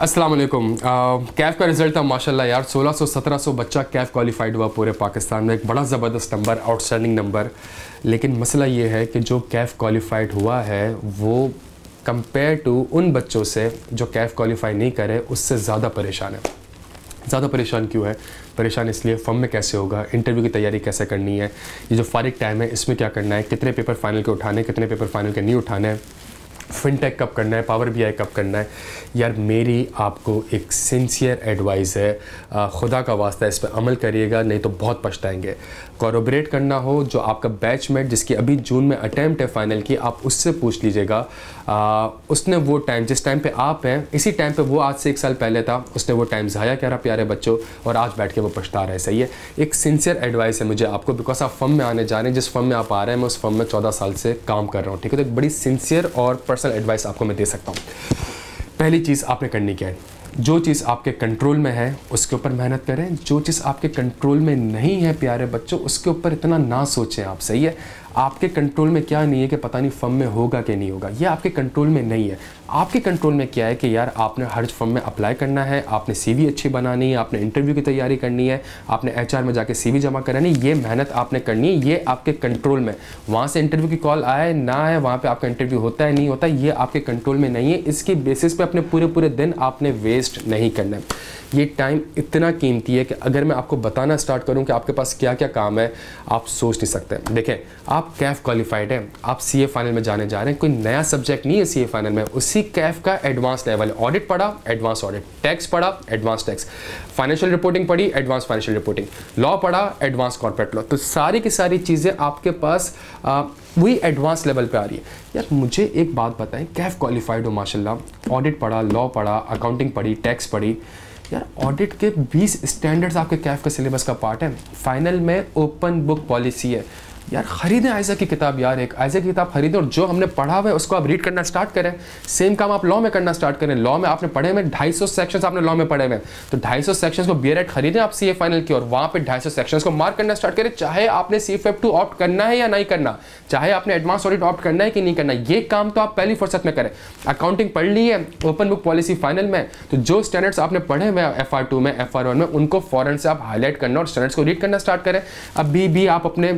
वालेकुम कैफ़ का रिज़ल्ट था, माशाल्लाह यार 1600 1700 बच्चा कैफ़ क्वालिफाइड हुआ पूरे पाकिस्तान में। एक बड़ा ज़बरदस्त नंबर आउटस्टैंडिंग नंबर। लेकिन मसला ये है कि जो कैफ़ क्वालिफाइड हुआ है, वो कंपेयर टू उन बच्चों से जो कैफ़ क्वालिफाई नहीं करे, उससे ज़्यादा परेशान है। ज़्यादा परेशान क्यों है? परेशान इसलिए फॉर्म में कैसे होगा इंटरव्यू की तैयारी कैसे करनी है, ये जो फारिग टाइम है, इसमें क्या करना है, कितने पेपर फाइनल के उठाने, कितने पेपर फाइनल के नहीं उठाने फिनटेक कब करना है पावर बी कब करना है? यार, मेरी आपको एक सिंसियर एडवाइस है। खुदा का वास्ता इस पर अमल करिएगा, नहीं तो बहुत पछताएँगे। कॉरोबरेट करना हो जो आपका बैचमेट जिसकी अभी जून में अटैम्प्ट है फाइनल की, आप उससे पूछ लीजिएगा। उसने वो टाइम जिस टाइम पे आप हैं, इसी टाइम पे वो आज से एक साल पहले था, उसने वो टाइम ज़ाया रहा, प्यारे बच्चों? और आज बैठ के वो पछता रहे सही है? एक सिंसियर एडवाइस है मुझे आपको बिकॉज़ आप फर्म में आने जा रहे हैं जिस फर्म में आप आ रहे हैं, मैं उस फर्म में चौदह साल से काम कर रहा हूँ, ठीक है? तो एक बड़ी सिंसियर और पर्सनल एडवाइस आपको मैं दे सकता हूँ। पहली चीज़ आपने करनी क्या है? जो चीज़ आपके कंट्रोल में है, उसके ऊपर मेहनत करें। जो चीज़ आपके कंट्रोल में नहीं है, प्यारे बच्चों, उसके ऊपर इतना ना सोचें आप, सही है? आपके कंट्रोल में क्या नहीं है कि पता नहीं फर्म में होगा कि नहीं होगा? ये आपके कंट्रोल में नहीं है। आपके कंट्रोल में क्या है कि यार आपने हर फर्म में अप्लाई करना है, आपने सीवी अच्छी बनानी है, आपने इंटरव्यू की तैयारी करनी है, आपने एचआर में जाके सीवी जमा करानी ये मेहनत आपने करनी है, ये आपके कंट्रोल में। वहाँ से इंटरव्यू की कॉल आए, ना आए, वहाँ पर आपका इंटरव्यू होता है, नहीं होता, ये आपके कंट्रोल में नहीं है। इसकी बेसिस पर अपने पूरे पूरे दिन आपने वेस्ट नहीं करना है। ये टाइम इतना कीमती है कि अगर मैं आपको बताना स्टार्ट करूँ कि आपके पास क्या क्या काम है, आप सोच नहीं सकते। देखें, आप कैफ क्वालिफाइड हैं, आप सी ए फाइनल में जाने जा रहे हैं, कोई नया सब्जेक्ट नहीं है सी ए फाइनल में। उसी कैफ का एडवांस लेवल ऑडिट पढ़ा एडवांस ऑडिट टैक्स पढ़ा एडवांस टैक्स फाइनेंशियल रिपोर्टिंग पढ़ी एडवांस फाइनेंशियल रिपोर्टिंग लॉ पढ़ा एडवांस कॉर्पोरेट लॉ तो सारी की सारी चीज़ें आपके पास वही एडवांस लेवल पे आ रही है। यार, मुझे एक बात बताएँ, कैफ क्वालिफाइड हो, माशाल्लाह। ऑडिट पढ़ा लॉ पढ़ा अकाउंटिंग पढ़ी टैक्स पढ़ी। यार ऑडिट के 20 स्टैंडर्ड्स आपके कैफ के सिलेबस का पार्ट है। फाइनल में ओपन बुक पॉलिसी है। यार, ख़रीदें आयजा की किताब यार एक। आयजा की किताब खरीदें और जो हमने पढ़ा हुआ है, उसको आप रीड करना स्टार्ट करें। सेम काम आप लॉ में करना स्टार्ट करें। लॉ में आपने पढ़े हुए ढाई सौ सेक्शन आपने लॉ में पढ़े हुए तो ढाई सौ सेक्शन को बी खरीदें आप सीए फाइनल की और वहाँ पे ढाई सौ सेक्शन को मार्क करना स्टार्ट करें। चाहे आपने सी एफ़ टू ऑप्ट करना है या नहीं करना, चाहे आपने एडवांस ऑडिट ऑप्ट करना है कि नहीं करना, ये काम तो आप पहली फुर्सत में करें। अकाउंटिंग पढ़ ली है ओपन बुक पॉलिसी फाइनल में। तो जो स्टैंडर्ड्स आपने पढ़े हुए एफ़ आर टू में एफ़ आर वन में, उनको फॉरन से आप हाईलाइट करना और स्टैंडर्ड्स को रीड करना स्टार्ट करें। अभी भी आप अपने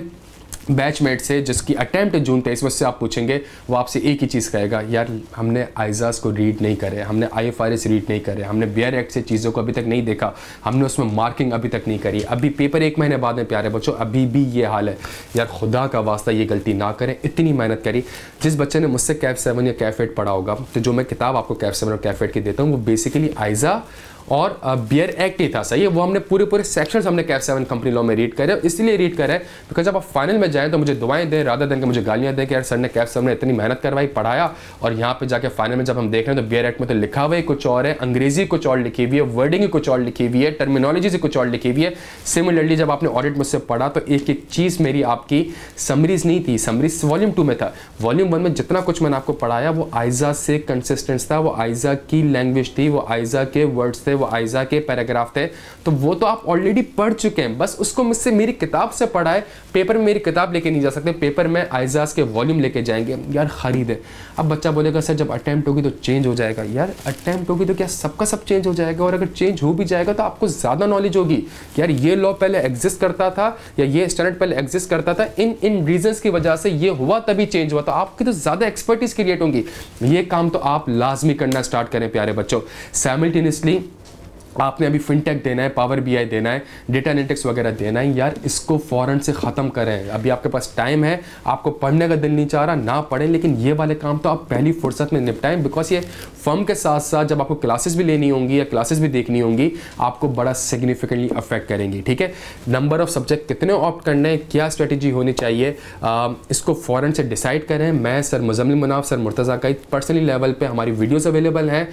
बैचमेट से, जिसकी अटैम्प्ट जून तेईस उससे आप पूछेंगे, वो आपसे एक ही चीज़ कहेगा, यार, हमने आइजाज को रीड नहीं करे, हमने I F R S read नहीं करे, हमने बी एक्ट से चीज़ों को अभी तक नहीं देखा, हमने उसमें मार्किंग अभी तक नहीं करी। अभी पेपर एक महीने बाद में प्यारे बच्चों, अभी भी ये हाल है। यार, खुदा का वास्ता ये गलती ना करें, इतनी मेहनत करी। जिस बच्चे ने मुझसे कैफ सेवन या कैफ एट पढ़ा होगा तो जो मैं किताब आपको कैफ सेवन और कैफ एट की देता हूँ, वो बेसिकली आइजा और बियर एक्ट ही था, सही है? वो हमने पूरे पूरे सेक्शन हमने कैफ सेवन कंपनी लॉ में रीड करे और इसलिए रीड करे बिकॉज़ जब आप फाइनल में जाएँ तो मुझे दुआएँ दें राधा के मुझे गालियाँ दें कि यार सर ने कैफ सेवन ने इतनी मेहनत करवाई, पढ़ाया और यहाँ पे जाके फाइनल में जब हम देख रहे हैं तो बियर एक्ट में तो लिखा हुआ है, कुछ और है, अंग्रेज़ी कुछ और लिखी हुई है वर्डिंग कुछ और लिखी हुई है टर्मिनोलॉजी से कुछ और लिखी हुई है। सिमिलरली जब आपने ऑडिट मुझसे पढ़ा तो एक एक चीज़ मेरी आपकी समरीज नहीं थी समरीज वॉल्यूम टू में था। वॉल्यूम वन में जितना कुछ मैंने आपको पढ़ाया, वो आयजा से कंसिस्टेंस था, वो आयजा की लैंग्वेज थी, वो आयजा के वर्ड्स थे वो आयजा के पैराग्राफ थे। तो वो तो आप ऑलरेडी पढ़ चुके हैं। बस उसको मुझसे मेरी किताब से पढ़ा है पेपर में मेरी किताब लेके नहीं जा सकते। पेपर में आइजाज के वॉल्यूम लेके जाएँगे। यार खरीदे। अब बच्चा बोलेगा, सर, जब अटैम्प्ट होगी तो चेंज हो जाएगा। यार अटैम्प्ट होगी तो क्या सबका सब चेंज हो जाएगा? और अगर चेंज हो भी जाएगा तो आपको ज़्यादा नॉलेज होगी। यार, ये लॉ पहले एग्जिस्ट करता था, या ये स्टैंडर्ड पहले एग्जिस्ट करता था, इन इन रीजन की वजह से ये हुआ तभी चेंज हुआ। तो आपकी तो ज़्यादा एक्सपर्टीज क्रिएट होंगी। ये काम तो आप लाजमी करना स्टार्ट करें, प्यारे बच्चों। सैमिल्टेनियसली आपने अभी फिनटेक देना है पावर बी आई देना है डेटा एनालिटिक्स वगैरह देना है यार इसको फ़ौरन से ख़त्म करें। अभी आपके पास टाइम है आपको पढ़ने का दिल नहीं चाह रहा ना पढ़ें लेकिन ये वाले काम तो आप पहली फुर्सत में निपटाएँ बिकॉज़ ये फर्म के साथ साथ जब आपको क्लासेस भी लेनी होंगी या क्लासेस भी देखनी होंगी आपको बड़ा सिग्निफिकेंटली अफेक्ट करेंगी ठीक है? नंबर ऑफ़ सब्जेक्ट कितने ऑप्ट करने हैं क्या स्ट्रेटेजी होनी चाहिए आ, इसको फ़ौरन से डिसाइड करें। मैं सर मुजमिल मुनाफ सर मुर्तज़ा का पर्सनली लेवल पर हमारी वीडियोज़ अवेलेबल हैं।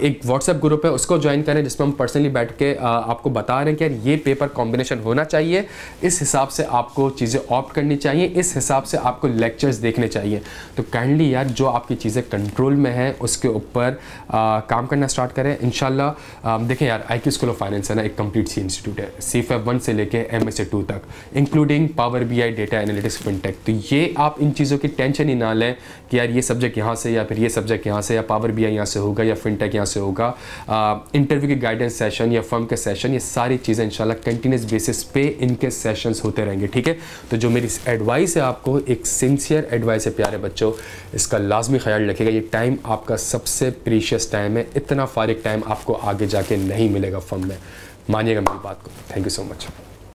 एक व्हाट्सएप ग्रुप है उसको ज्वाइन करें जिसमें हम पर्सनली बैठ के आपको बता रहे हैं कि यार ये पेपर कॉम्बिनेशन होना चाहिए। इस हिसाब से आपको चीज़ें ऑप्ट करनी चाहिए, इस हिसाब से आपको लेक्चर्स देखने चाहिए। तो काइंडली यार जो आपकी चीज़ें कंट्रोल में है, उसके ऊपर काम करना स्टार्ट करें। इन देखें यार आई स्कूल ऑफ़ फाइनेंस है ना, एक कंप्लीट सी इंस्टीट्यूट है। सी एफ़ वन से लेके एम एस ए टू तक including power B I data analytics fintech तो ये आप इन चीज़ों की टेंशन ही ना लें कि यार ये सब्जेक्ट यहाँ से या फिर ये सब्जेक्ट यहाँ से या पावर बी आई यहाँ से होगा या फिनटेक यहाँ से होगा। इंटरव्यू की गाइडेंस सेशन या फर्म के सेशन ये सारी चीज़ें इंशाल्लाह कंटिन्यूस बेसिस पे इनके सेशंस होते रहेंगे, ठीक है? तो जो मेरी एडवाइस है आपको, एक सिंसियर एडवाइस है प्यारे बच्चों, इसका लाजमी ख्याल रखेगा ये टाइम आपका सबसे प्रीशियस टाइम है, इतना फारिक टाइम आपको आगे जाके नहीं मिलेगा फर्म में। मानिएगा मेरी बात को। Thank you so much